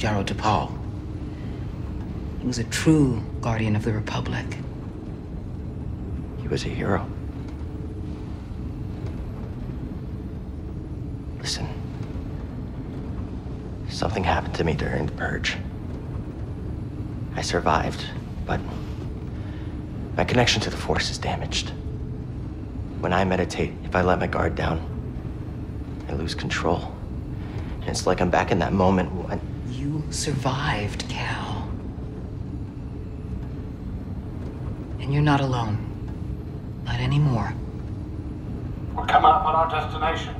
Jaro Tapal. He was a true guardian of the Republic. He was a hero. Listen. Something happened to me during the purge. I survived, but my connection to the Force is damaged. When I meditate, if I let my guard down, I lose control. And it's like I'm back in that moment when... You survived, Cal. And you're not alone. Not anymore. We're coming up on our destination.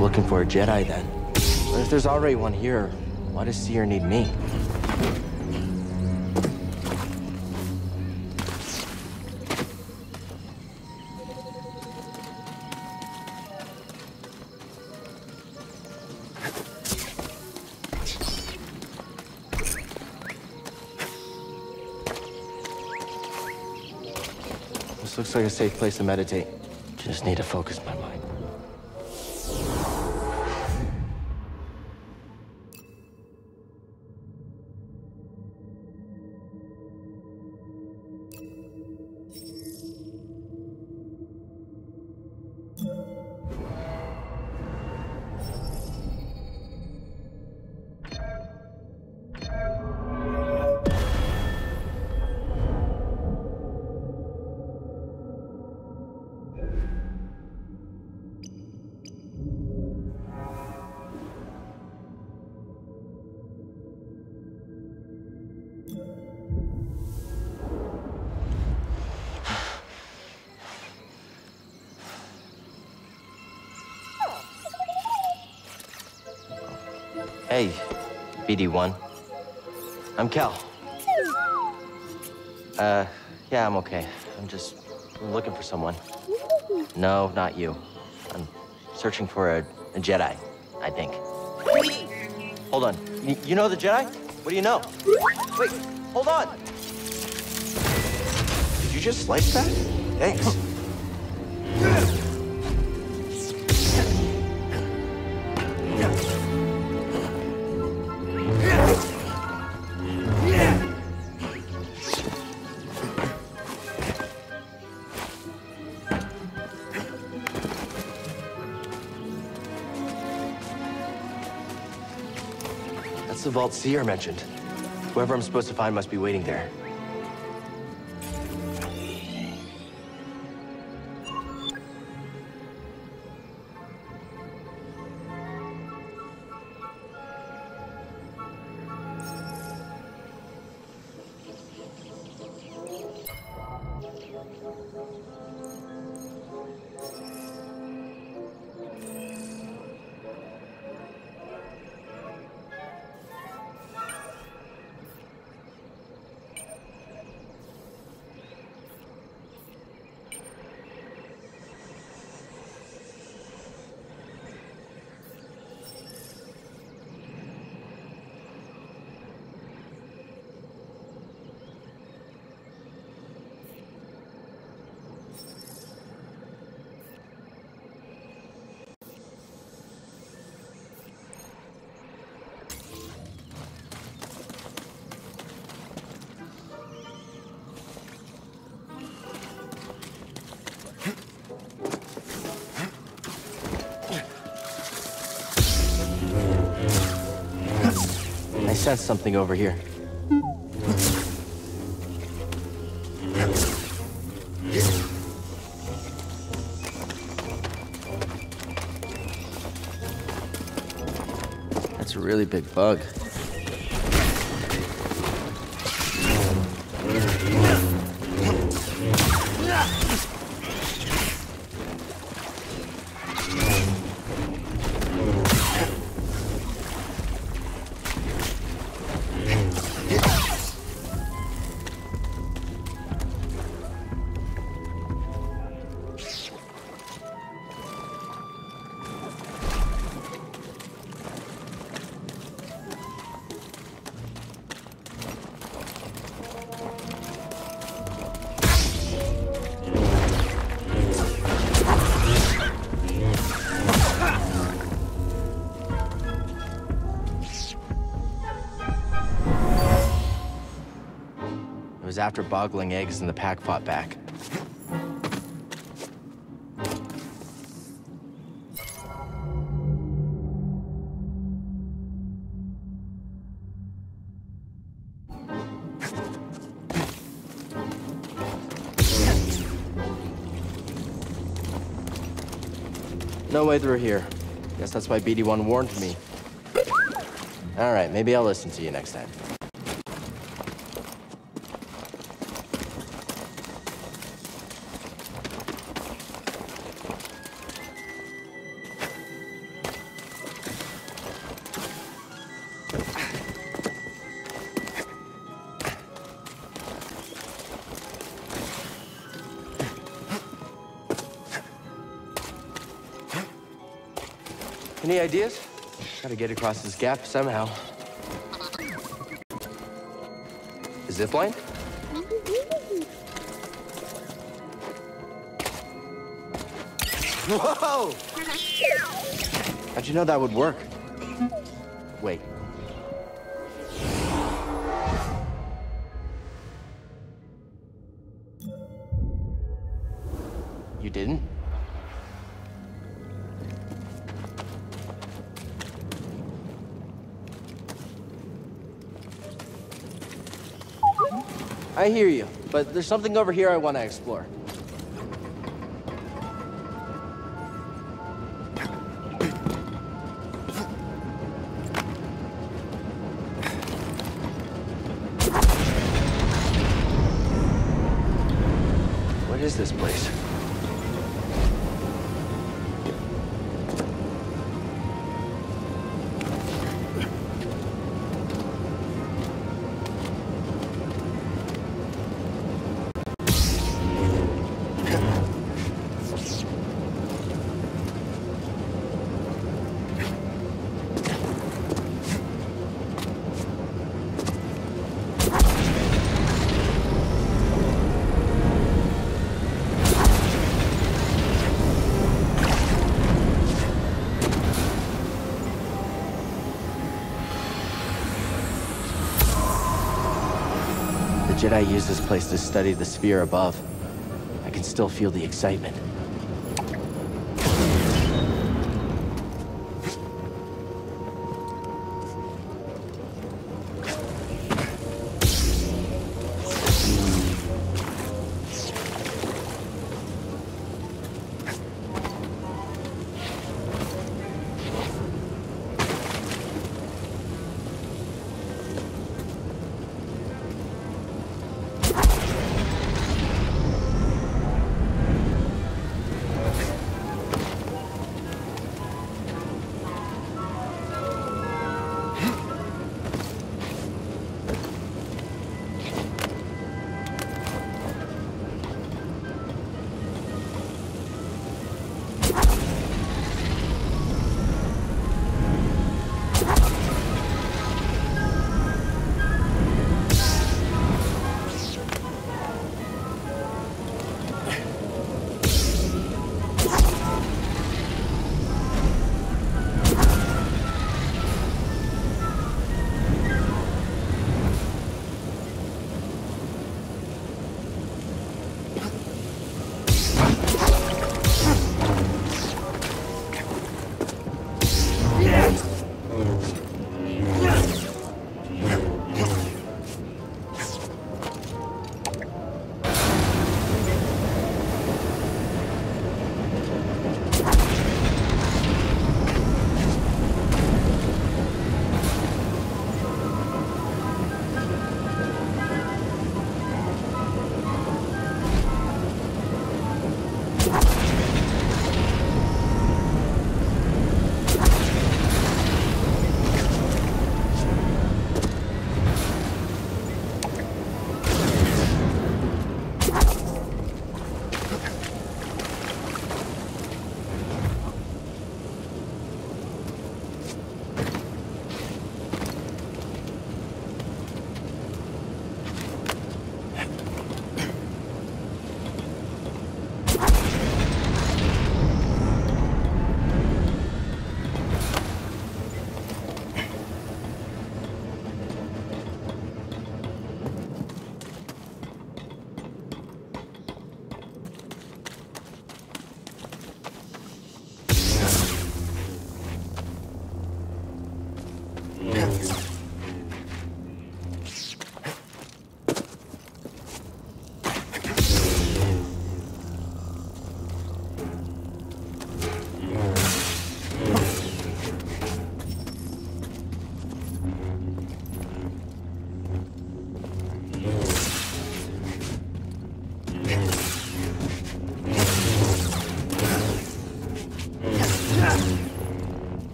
Looking for a Jedi then. But if there's already one here, why does Cere need me? This looks like a safe place to meditate. Just need to focus my mind. BD1. I'm Cal. Uh, yeah, I'm okay. I'm just looking for someone. No, not you. I'm searching for a, a Jedi, I think. Hold on. Y- you know the Jedi? What do you know? Wait, hold on. Did you just slice that? Thanks. Vault Cere mentioned. Whoever I'm supposed to find must be waiting there. Sense something over here. That's a really big bug. After bogling eggs and the pack fought back. No way through here. Guess that's why BD1 warned me. All right, maybe I'll listen to you next time. Ideas? Gotta get across this gap somehow. Zip line? Whoa! How'd you know that would work? Wait. You didn't? I hear you, but there's something over here I want to explore. Jedi used this place to study the sphere above. I can still feel the excitement.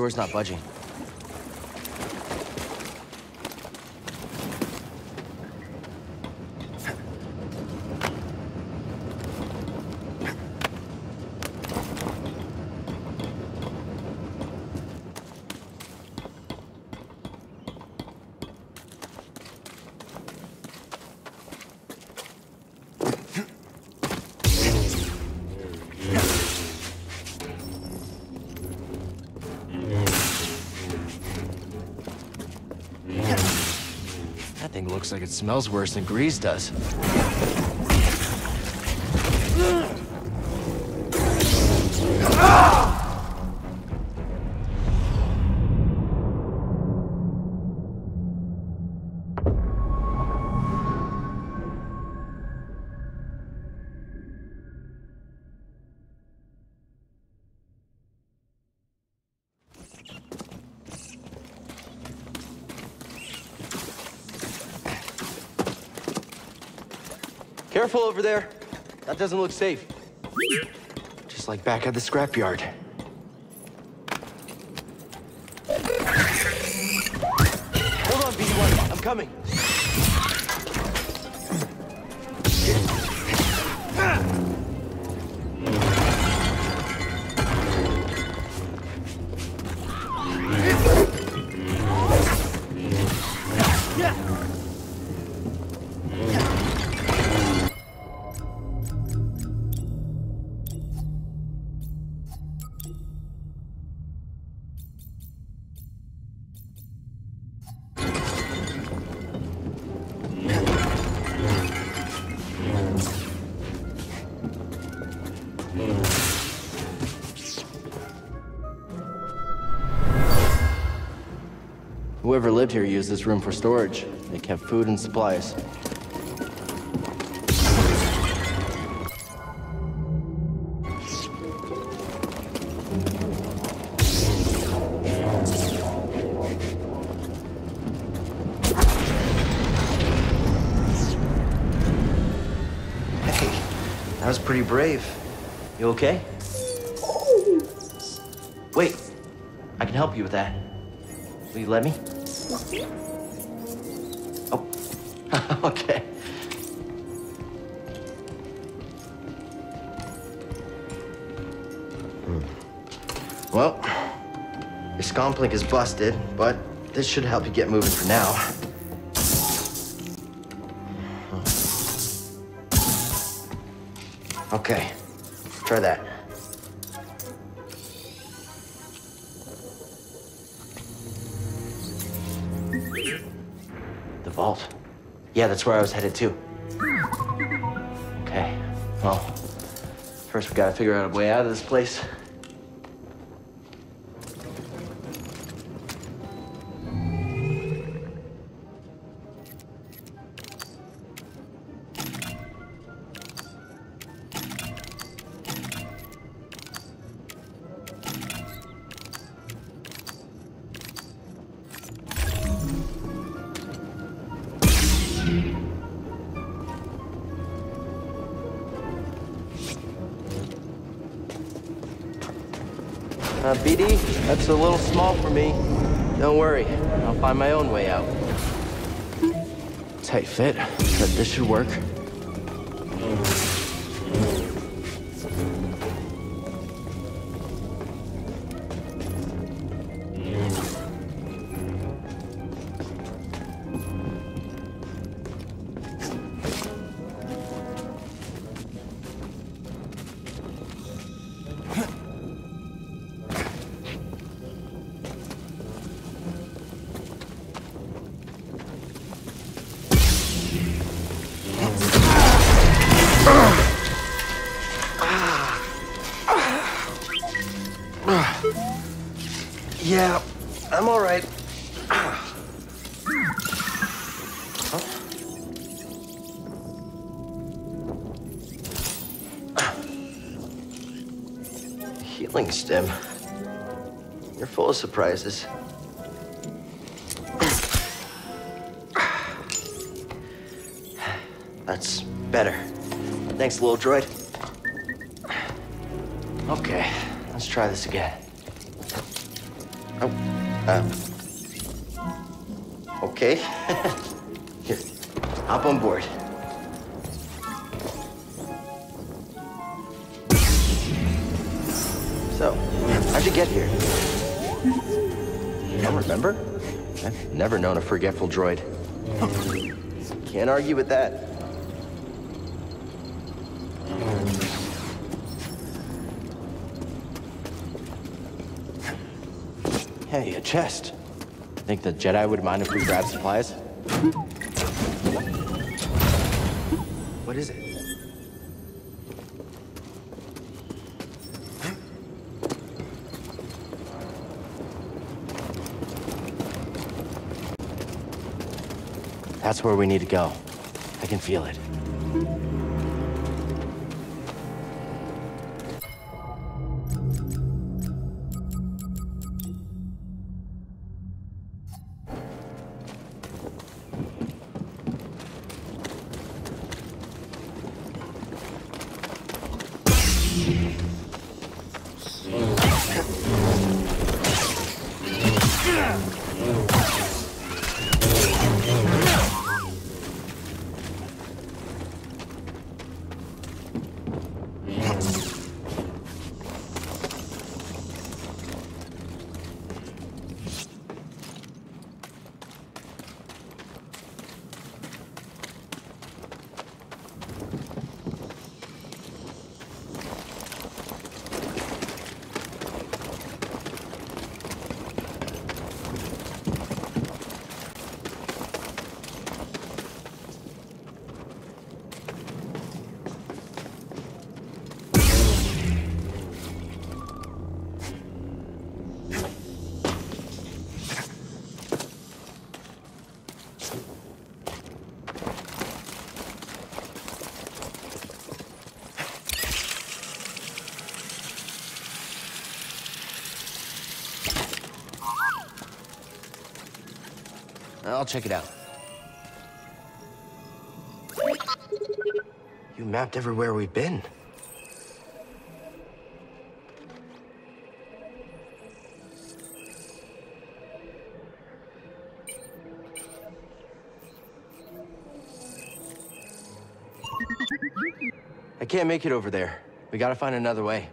Door's not budging. That thing looks like it smells worse than Greez does. Careful over there. That doesn't look safe. Just like back at the scrapyard. Hold on, BD1. I'm coming. Whoever lived here used this room for storage. They kept food and supplies. Hey, that was pretty brave. You okay? Oh. Wait, I can help you with that. Will you let me? Oh, okay. Hmm. Well, your scomplink is busted, but this should help you get moving for now. Okay, try that. Yeah, that's where I was headed to. Hmm. Okay, well, first we gotta figure out a way out of this place. Uh, BD, that's a little small for me. Don't worry, I'll find my own way out. Tight fit, but this should work. Healing stim. You're full of surprises. That's better. Thanks, little droid. Okay, let's try this again. Oh, uh, okay. Here, hop on board. You get here? Don't remember? I've never known a forgetful droid. Can't argue with that. Hey, a chest. Think the Jedi would mind if we grab supplies? What is it? That's where we need to go. I can feel it. I'll check it out. You mapped everywhere we've been. I can't make it over there. We gotta find another way.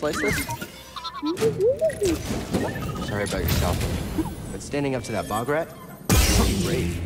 Slice this? Sorry about yourself. But standing up to that bog rat? Great.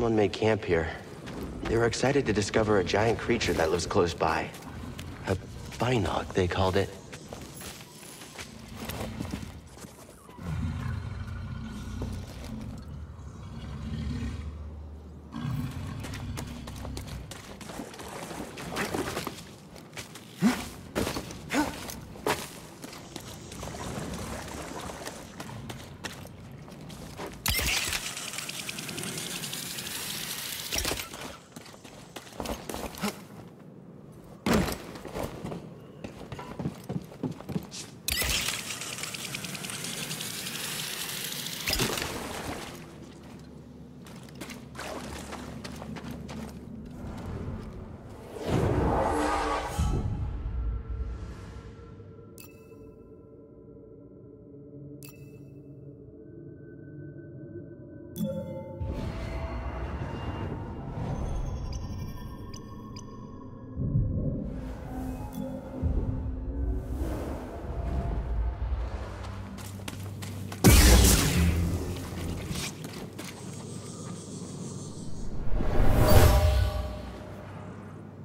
Someone made camp here. They were excited to discover a giant creature that lives close by. A Binog, they called it.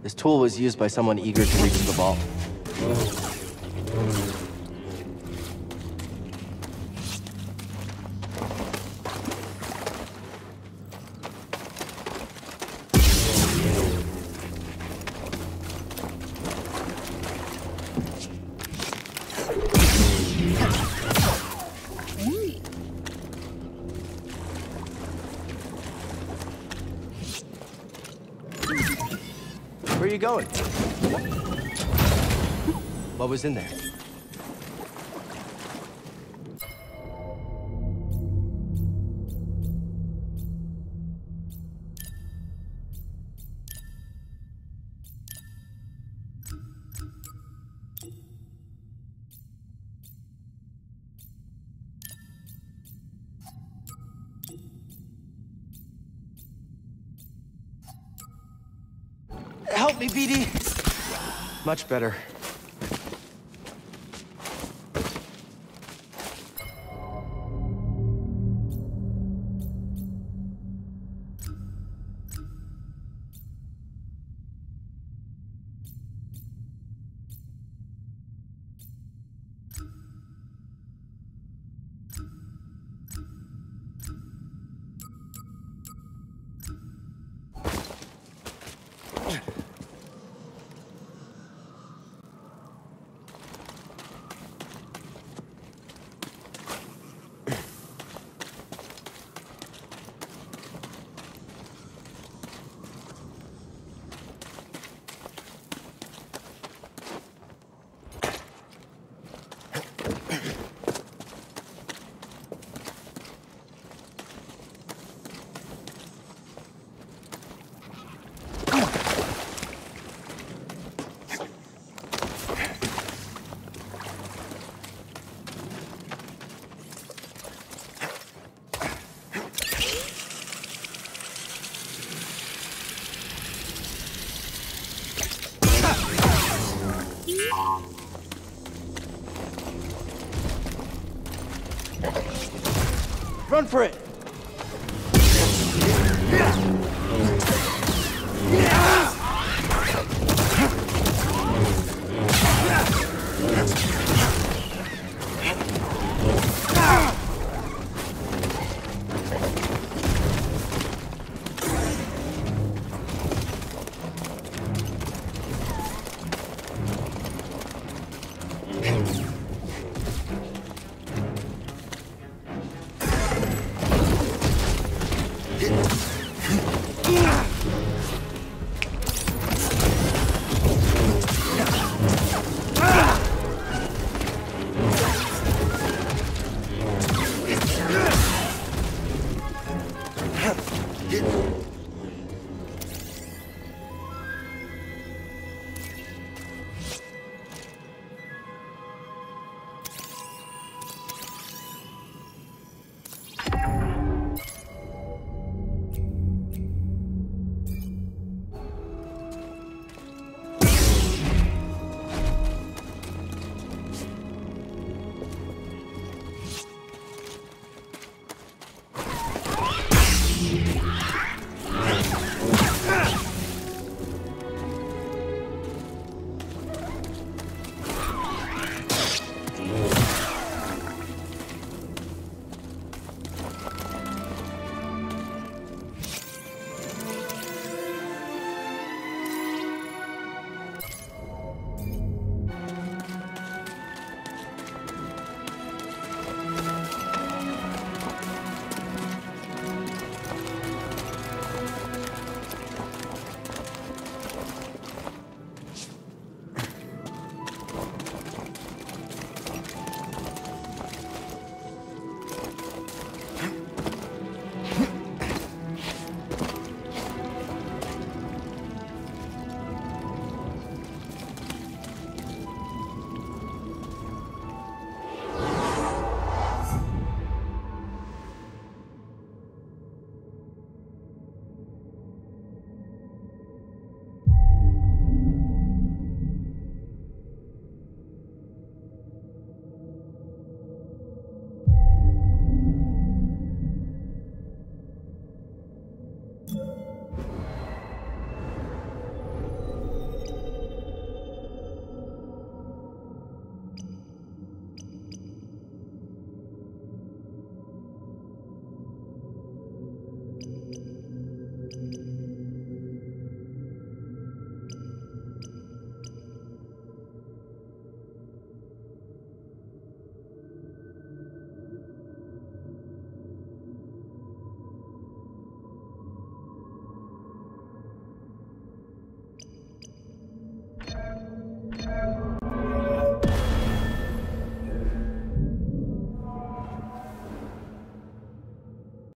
This tool was used by someone eager to reach the vault. What was in there? Help me, BD! Much better. For it!